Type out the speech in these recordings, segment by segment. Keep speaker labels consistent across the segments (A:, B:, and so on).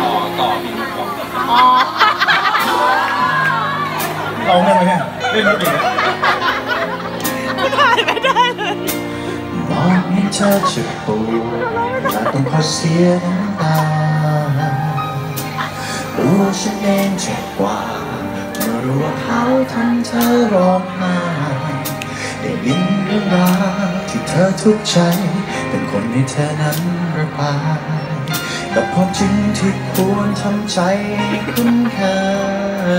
A: ต่อต่อมีของ
B: อ๋อ
C: ร้องได้ไหมเนี่ยเล่นไม่เก่งนะ
B: ถ่ายไม่ได้เลย
C: มองเห็นเธอเจ็บปวดและต้องขอเสียน้ำตารู้ว่าฉันเองเจ็บกว่าเมื่อรู้ว่าเขาทำเธอร้องไห้ได้ยินเรื่องราวที่เธอทุกข์ใจ เป็นคนให้เธอนั้น ระบายกับความจริงที่ควรทำใจคุ้นเค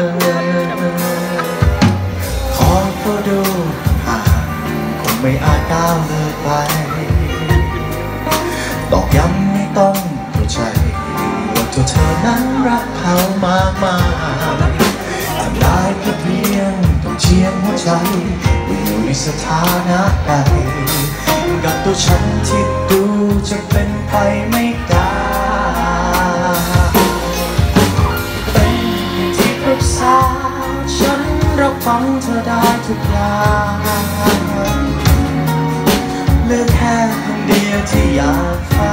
C: ยขอเฝ้ดูห่างคงไม่อาจก้าวเลยไปตอกย้ำไม่ต้องเข้าใจว่าตัวเธอนั้นรักเขามากมายทำได้แค่เพียงต้องเชียงหัวใจว่อยู่ในสถานะใดกับตัวฉันที่ดู จะเป็นไปไม่ได้เป็นที่ปรึกษา ฉันรับฟังเธอได้ทุกอย่างเหลือแค่คนเดียวที่อยากฟัง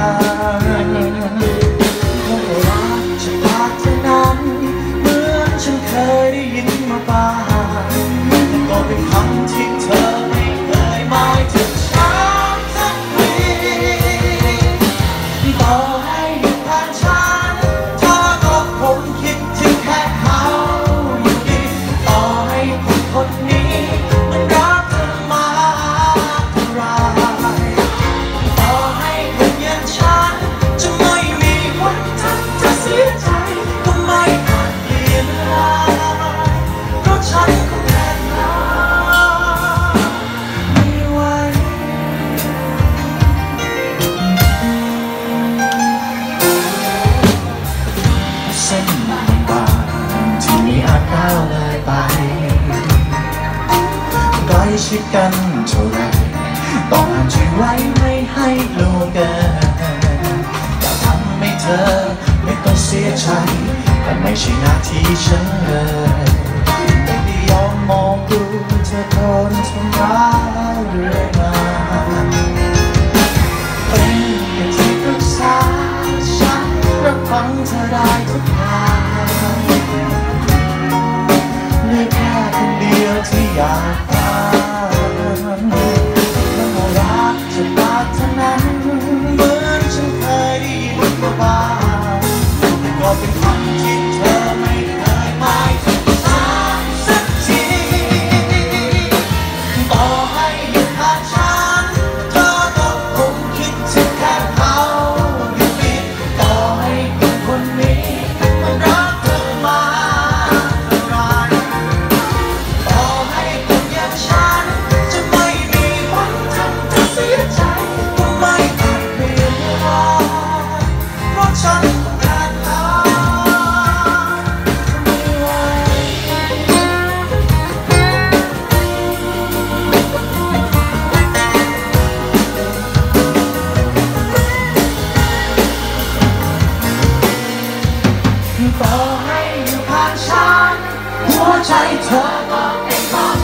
C: แล้วเลยไปใกล้ชิดกันเท่าไรต้องห้ามใจไว้ไม่ให้ล่วงเกินอยากทำให้เธอไม่ต้องเสียใจแต่ไม่ใช่หน้าที่ฉันเลย ที่ more tighter.